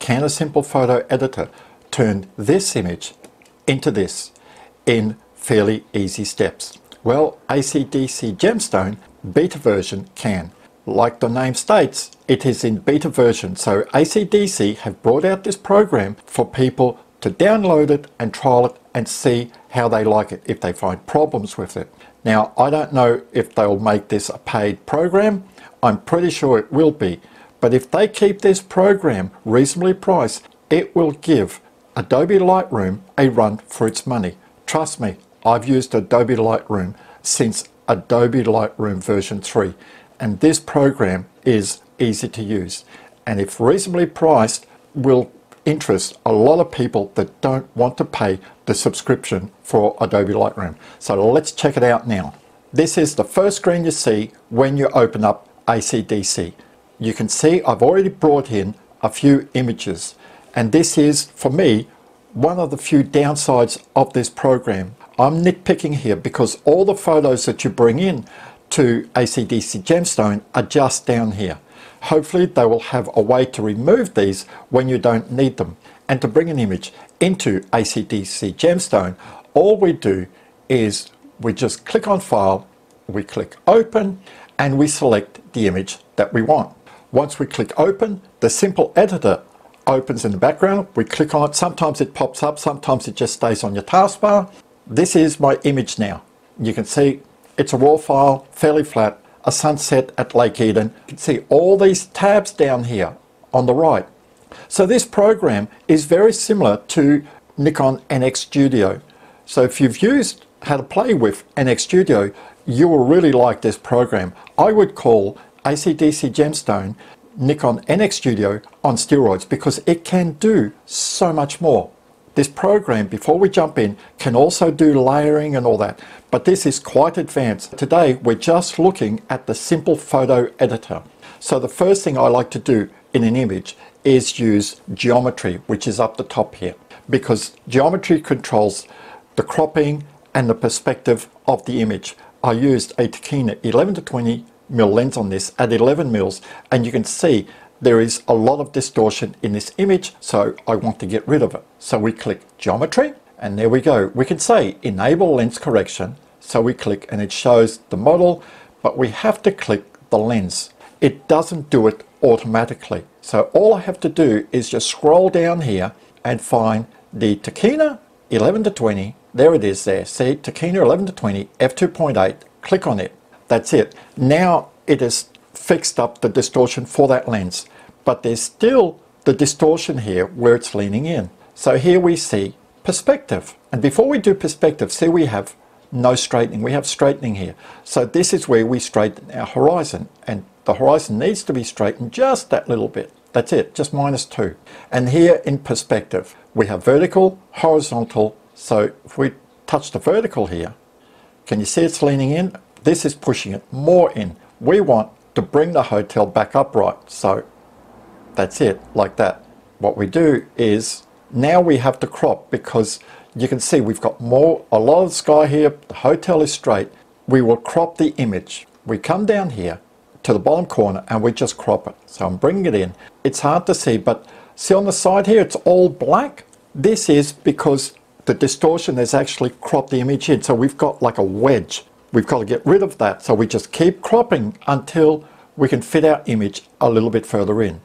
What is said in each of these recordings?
can a simple photo editor turn this image into this in fairly easy steps? Well, ACDSee Gemstone beta version can. Like the name states, it is in beta version, so ACDSee have brought out this program for people to download it and trial it and see how they like it, if they find problems with it. Now, I don't know if they'll make this a paid program. I'm pretty sure it will be. But if they keep this program reasonably priced, it will give Adobe Lightroom a run for its money. Trust me, I've used Adobe Lightroom since Adobe Lightroom version 3 and this program is easy to use and if reasonably priced will interest a lot of people that don't want to pay the subscription for Adobe Lightroom. So let's check it out now. This is the first screen you see when you open up ACDSee. You can see I've already brought in a few images and this is for me one of the few downsides of this program. I'm nitpicking here because all the photos that you bring in to ACDSee Gemstone are just down here. Hopefully they will have a way to remove these when you don't need them. And to bring an image into ACDSee Gemstone, all we do is we just click on File, we click Open, and we select the image that we want. Once we click Open, the simple editor opens in the background. We click on it. Sometimes it pops up, sometimes it just stays on your taskbar. This is my image now. You can see it's a raw file, fairly flat, a sunset at Lake Eden. You can see all these tabs down here on the right. So this program is very similar to Nikon NX Studio. So if you've used how to play with NX Studio, you will really like this program. I would call ACDSee Gemstone Nikon NX Studio on steroids because it can do so much more. This program, before we jump in, can also do layering and all that, but this is quite advanced. Today, we're just looking at the simple photo editor. So the first thing I like to do in an image is use geometry, which is up the top here, because geometry controls the cropping and the perspective of the image. I used a Tokina 11 to 20 mil lens on this at 11 mils, and you can see there is a lot of distortion in this image, so I want to get rid of it. So we click geometry, and there we go. We can say enable lens correction, so we click and it shows the model, but we have to click the lens. It doesn't do it automatically. So all I have to do is just scroll down here and find the Tokina 11 to 20. There it is there. See, Tokina 11 to 20, f2.8. Click on it. That's it. Now it has fixed up the distortion for that lens. But there's still the distortion here where it's leaning in. So here we see perspective. And before we do perspective, see we have no straightening. We have straightening here. So this is where we straighten our horizon. And the horizon needs to be straightened just that little bit. That's it, just minus two. And here in perspective, we have vertical, horizontal. So if we touch the vertical here, can you see it's leaning in? This is pushing it more in. We want to bring the hotel back upright. So that's it, like that. What we do is now we have to crop because you can see we've got more, a lot of sky here, the hotel is straight. We will crop the image. We come down here to the bottom corner and we just crop it. So I'm bringing it in. It's hard to see, but see on the side here, it's all black. This is because the distortion has actually cropped the image in. So we've got like a wedge. We've got to get rid of that. So we just keep cropping until we can fit our image a little bit further in.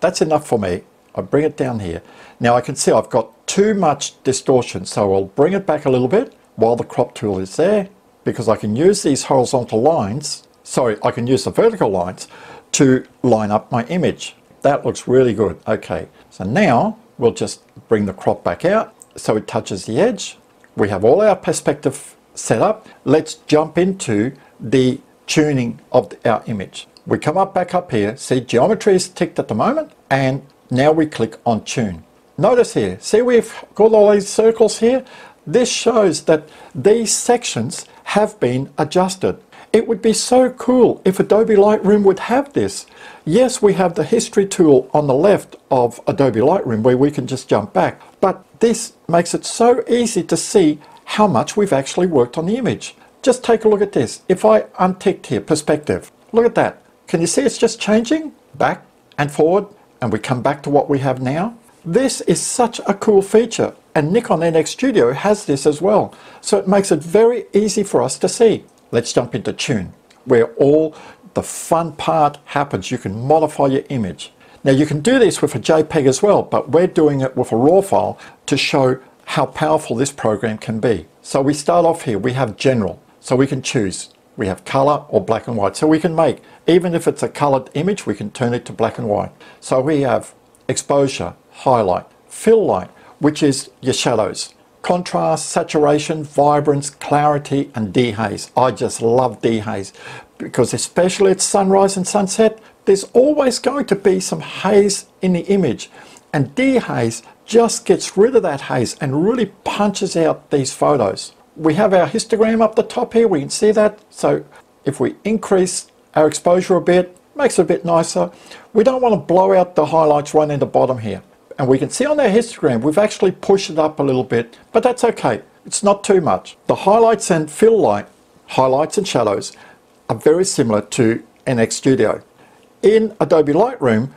That's enough for me. I bring it down here. Now I can see I've got too much distortion, so I'll bring it back a little bit while the crop tool is there, because I can use these horizontal lines, sorry, I can use the vertical lines to line up my image. That looks really good. Okay, so now we'll just bring the crop back out so it touches the edge. We have all our perspective set up. Let's jump into the tuning of our image. We come up back up here, see geometry is ticked at the moment, and now we click on tune. Notice here, see we've got all these circles here? This shows that these sections have been adjusted. It would be so cool if Adobe Lightroom would have this. Yes, we have the history tool on the left of Adobe Lightroom where we can just jump back, but this makes it so easy to see how much we've actually worked on the image. Just take a look at this. If I unticked here, perspective, look at that. Can you see it's just changing back and forward and we come back to what we have now, this is such a cool feature and Nikon NX Studio has this as well. So it makes it very easy for us to see. Let's jump into Tune, where all the fun part happens. You can modify your image. Now you can do this with a JPEG as well, but we're doing it with a RAW file to show how powerful this program can be. So we start off here, we have general, so we can choose. We have color or black and white, so we can make, even if it's a colored image, we can turn it to black and white. So we have exposure, highlight, fill light, which is your shadows. Contrast, saturation, vibrance, clarity, and dehaze. I just love dehaze because especially at sunrise and sunset, there's always going to be some haze in the image. And dehaze just gets rid of that haze and really punches out these photos. We have our histogram up the top here, we can see that. So if we increase our exposure a bit, makes it a bit nicer. We don't want to blow out the highlights right in the bottom here. And we can see on our histogram, we've actually pushed it up a little bit, but that's okay. It's not too much. The highlights and fill light, highlights and shadows, are very similar to NX Studio. In Adobe Lightroom,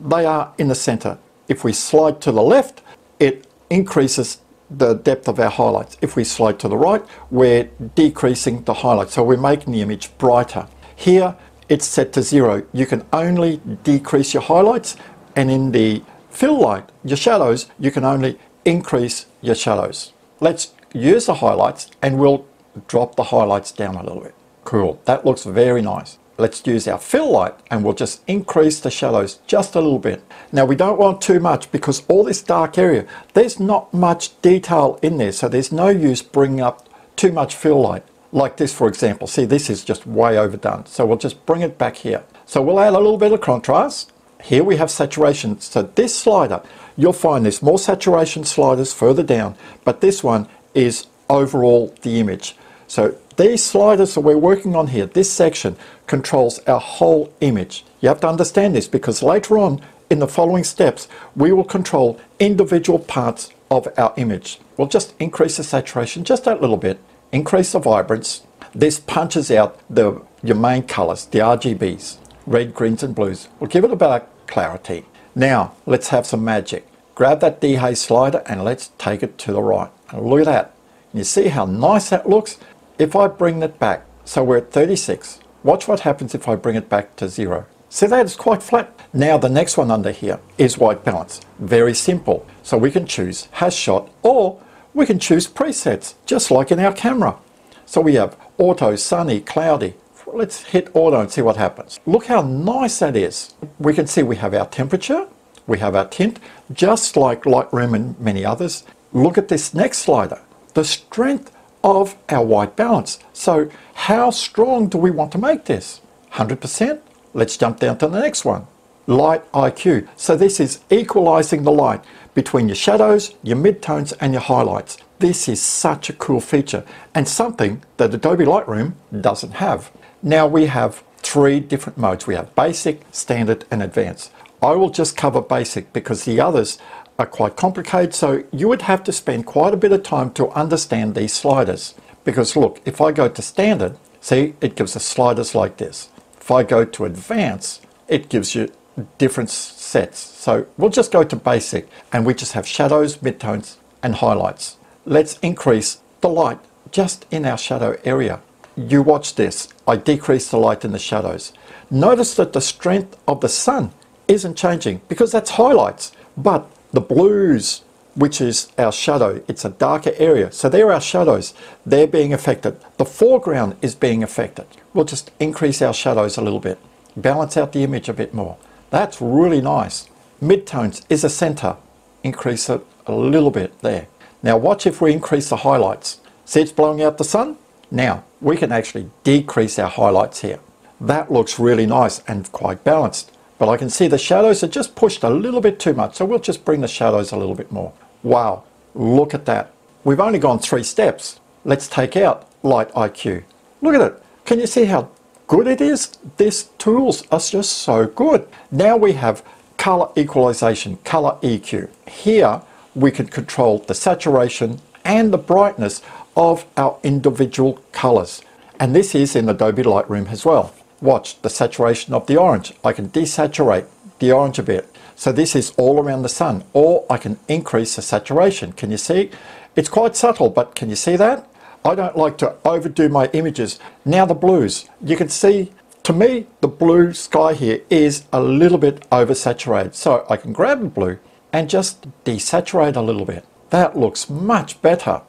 they are in the center. If we slide to the left, it increases the depth of our highlights. If we slide to the right, we're decreasing the highlights. So we're making the image brighter. Here, it's set to zero. You can only decrease your highlights and in the fill light, your shadows, you can only increase your shadows. Let's use the highlights and we'll drop the highlights down a little bit. Cool, that looks very nice. Let's use our fill light and we'll just increase the shadows just a little bit. Now we don't want too much because all this dark area, there's not much detail in there. So there's no use bringing up too much fill light. Like this, for example. See, this is just way overdone. So we'll just bring it back here. So we'll add a little bit of contrast here we have saturation. So this slider, you'll find there's more saturation sliders further down, but this one is overall the image. So these sliders that we're working on here, this section controls our whole image. You have to understand this because later on in the following steps, we will control individual parts of our image. We'll just increase the saturation just a little bit, increase the vibrance. This punches out the your main colors, the RGBs, red, greens and blues. We'll give it about clarity. Now, let's have some magic. Grab that dehaze slider and let's take it to the right. And look at that. You see how nice that looks? If I bring that back, so we're at 36. Watch what happens if I bring it back to zero. See that it's quite flat. Now the next one under here is white balance. Very simple. So we can choose has shot or we can choose presets, just like in our camera. So we have auto, sunny, cloudy, Let's hit auto and see what happens. Look how nice that is. We can see we have our temperature, we have our tint, just like Lightroom and many others. Look at this next slider, the strength of our white balance. So how strong do we want to make this? 100%? Let's jump down to the next one. Light EQ. So this is equalizing the light between your shadows, your midtones and your highlights. This is such a cool feature and something that Adobe Lightroom doesn't have. Now we have three different modes. We have basic, standard and advanced. I will just cover basic because the others are quite complicated so you would have to spend quite a bit of time to understand these sliders. Because look, if I go to standard, see it gives us sliders like this. If I go to advanced, it gives you different sets. So we'll just go to basic and we just have shadows, midtones and highlights. Let's increase the light just in our shadow area you watch this. I decrease the light in the shadows. Notice that the strength of the sun isn't changing because that's highlights. But the blues, which is our shadow, it's a darker area. So they're our shadows. They're being affected. The foreground is being affected. We'll just increase our shadows a little bit. Balance out the image a bit more. That's really nice. Midtones is a center. Increase it a little bit there. Now watch if we increase the highlights. See it's blowing out the sun? Now, we can actually decrease our highlights here. That looks really nice and quite balanced. But I can see the shadows are just pushed a little bit too much, so we'll just bring the shadows a little bit more. Wow, look at that. We've only gone three steps. Let's take out Light EQ. Look at it. Can you see how good it is? These tools are just so good. Now we have color equalization, color EQ. Here we can control the saturation and the brightness of our individual colors. And this is in Adobe Lightroom as well. Watch the saturation of the orange. I can desaturate, the orange a bit. So this is all around the sun. Or I can increase the saturation. Can you see? It's quite subtle, but can you see that? I don't like to overdo my images. Now the blues. You can see, to me, the blue sky here is a little bit oversaturated. So I can grab the blue and just desaturate a little bit. That looks much better.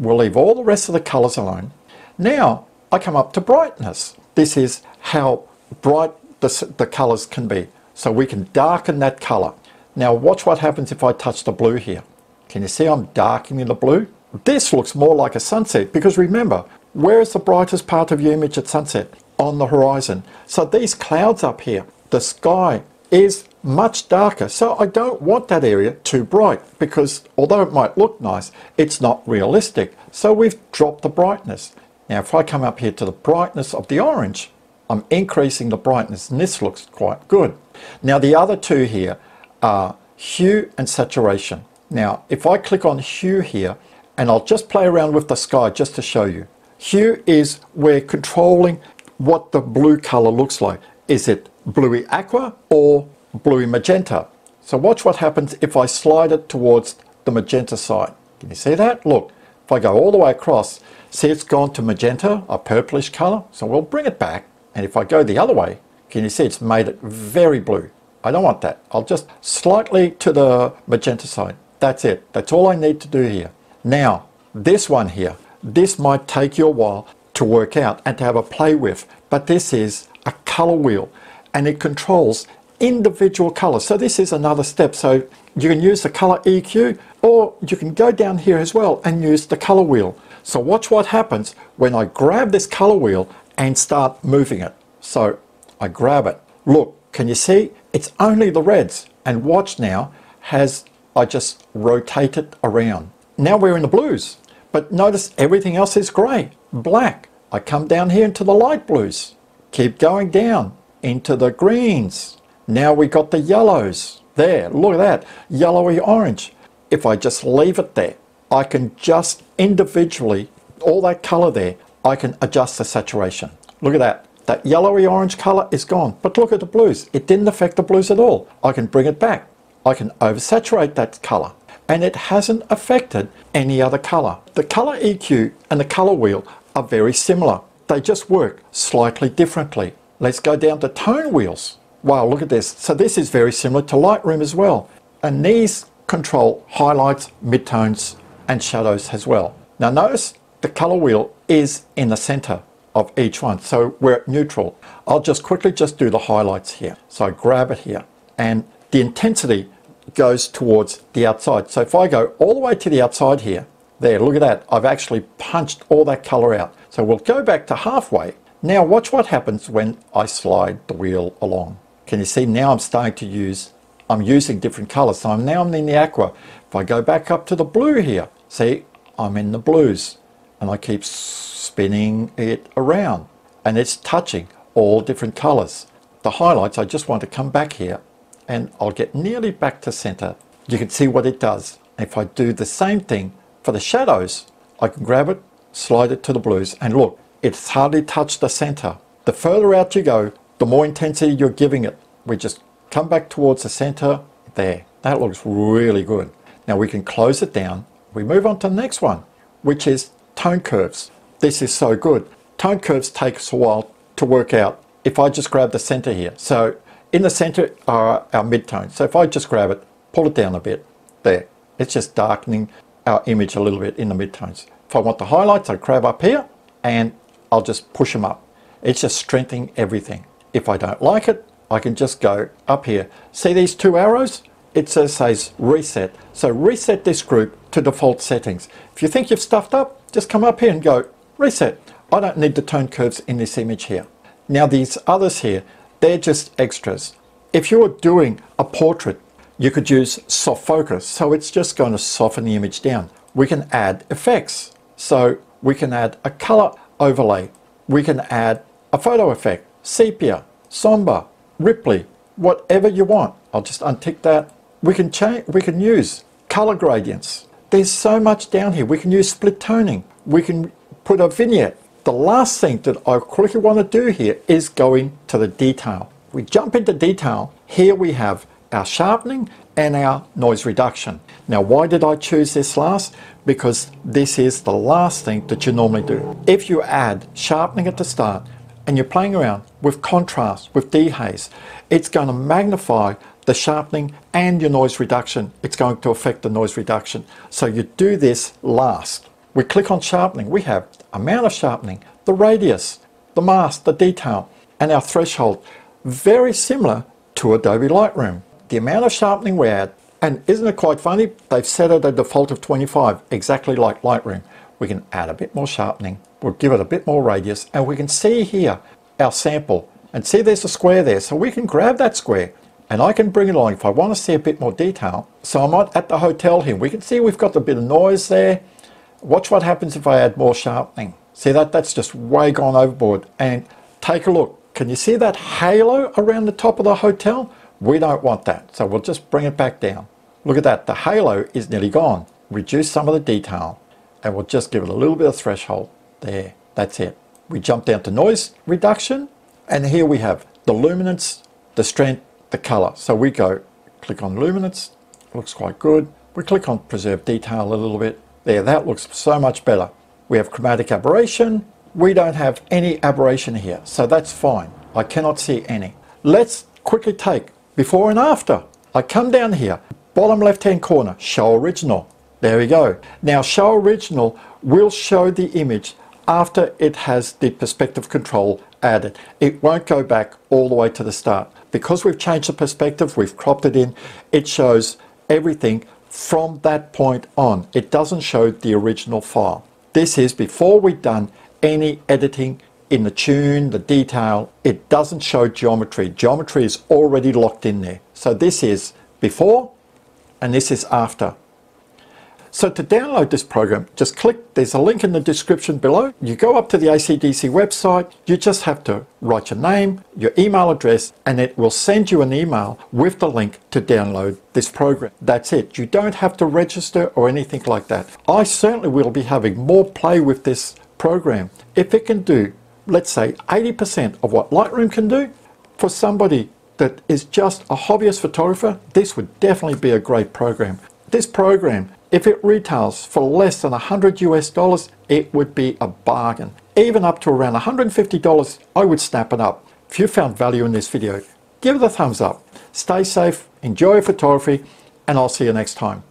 We'll leave all the rest of the colours alone. Now I come up to brightness. This is how bright the, the colours can be. So we can darken that colour. Now watch what happens if I touch the blue here. Can you see I'm darkening the blue? This looks more like a sunset because remember, where is the brightest part of your image at sunset? On the horizon. So these clouds up here, the sky is much darker. So I don't want that area too bright because although it might look nice, it's not realistic. So we've dropped the brightness. Now if I come up here to the brightness of the orange, I'm increasing the brightness and this looks quite good. Now the other two here are hue and saturation. Now if I click on hue here and I'll just play around with the sky just to show you. Hue is we're controlling what the blue color looks like. Is it bluey aqua or bluey magenta? So watch what happens if I slide it towards the magenta side. Can you see that? Look, if I go all the way across, see it's gone to magenta, a purplish color. So we'll bring it back. And if I go the other way, can you see it's made it very blue? I don't want that. I'll just slightly to the magenta side. That's it. That's all I need to do here. Now, this one here, this might take you a while to work out and to have a play with, but this is a color wheel and it controls individual colors. So this is another step. So you can use the color EQ or you can go down here as well and use the color wheel. So watch what happens when I grab this color wheel and start moving it. So I grab it. Look, can you see? It's only the reds. And watch now, has I just rotate it around. Now we're in the blues. But notice everything else is grey, black. I come down here into the light blues. Keep going down into the greens. Now we got the yellows. There, look at that, yellowy orange. If I just leave it there, I can just individually, all that colour there, I can adjust the saturation. Look at that. That yellowy orange colour is gone. But look at the blues. It didn't affect the blues at all. I can bring it back. I can oversaturate that colour. And it hasn't affected any other colour. The colour EQ and the colour wheel are very similar. They just work slightly differently. Let's go down to tone wheels. Wow, look at this. So this is very similar to Lightroom as well. And these control highlights, midtones, and shadows as well. Now notice the color wheel is in the center of each one. So we're at neutral. I'll just quickly just do the highlights here. So I grab it here and the intensity goes towards the outside. So if I go all the way to the outside here, there, look at that. I've actually punched all that color out. So we'll go back to halfway. Now watch what happens when I slide the wheel along. Can you see now I'm starting to use, I'm using different colors. So I'm now I'm in the aqua. If I go back up to the blue here, see, I'm in the blues and I keep spinning it around and it's touching all different colors. The highlights, I just want to come back here and I'll get nearly back to center. You can see what it does. If I do the same thing for the shadows, I can grab it, slide it to the blues and look, it's hardly touched the center. The further out you go, the more intensity you're giving it. We just come back towards the center there. That looks really good. Now we can close it down. We move on to the next one, which is tone curves. This is so good. Tone curves takes a while to work out. If I just grab the center here. So in the center are our midtones. So if I just grab it, pull it down a bit, there. It's just darkening our image a little bit in the midtones. If I want the highlights, I grab up here and I'll just push them up. It's just strengthening everything. If I don't like it, I can just go up here. See these two arrows? It says, says reset. So reset this group to default settings. If you think you've stuffed up, just come up here and go reset. I don't need the tone curves in this image here. Now these others here, they're just extras. If you're doing a portrait, you could use soft focus. So it's just going to soften the image down. We can add effects. So we can add a color overlay. We can add a photo effect, sepia, somber, Ripley, whatever you want. I'll just untick that. We can change, we can use color gradients. There's so much down here. We can use split toning. We can put a vignette. The last thing that I quickly want to do here is going to the detail. We jump into detail. Here we have our sharpening and our noise reduction. Now why did I choose this last? Because this is the last thing that you normally do. If you add sharpening at the start and you're playing around with contrast, with dehaze, it's going to magnify the sharpening and your noise reduction. It's going to affect the noise reduction. So you do this last. We click on sharpening. We have amount of sharpening, the radius, the mask, the detail, and our threshold. Very similar to Adobe Lightroom. The amount of sharpening we add, and isn't it quite funny? They've set it a default of 25, exactly like Lightroom. We can add a bit more sharpening, we'll give it a bit more radius, and we can see here our sample. And see there's a square there, so we can grab that square and I can bring it along if I want to see a bit more detail. So I'm at the hotel here. We can see we've got a bit of noise there. Watch what happens if I add more sharpening. See that? That's just way gone overboard. And take a look. Can you see that halo around the top of the hotel? We don't want that. So we'll just bring it back down. Look at that. The halo is nearly gone. Reduce some of the detail and we'll just give it a little bit of threshold. There. That's it. We jump down to noise reduction and here we have the luminance, the strength, the color. So we go click on luminance. Looks quite good. We click on preserve detail a little bit. There, that looks so much better. We have chromatic aberration. We don't have any aberration here, so that's fine. I cannot see any. Let's quickly take before and after. I come down here, bottom left hand corner, show original. There we go. Now show original will show the image after it has the perspective control added. It won't go back all the way to the start. Because we've changed the perspective, we've cropped it in, it shows everything from that point on. It doesn't show the original file. This is before we've done any editing in the tune, the detail. It doesn't show geometry. Geometry is already locked in there. So this is before and this is after. So to download this program, just click, there's a link in the description below. You go up to the ACDSee website, you just have to write your name, your email address, and it will send you an email with the link to download this program. That's it. You don't have to register or anything like that. I certainly will be having more play with this program. If it can do, let's say 80% of what Lightroom can do, for somebody that is just a hobbyist photographer, this would definitely be a great program. This program if it retails for less than 100 US dollars, it would be a bargain. Even up to around $150, I would snap it up. If you found value in this video, give it a thumbs up. Stay safe, enjoy photography, and I'll see you next time.